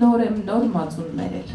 նոր եմ նոր մածուն մերել։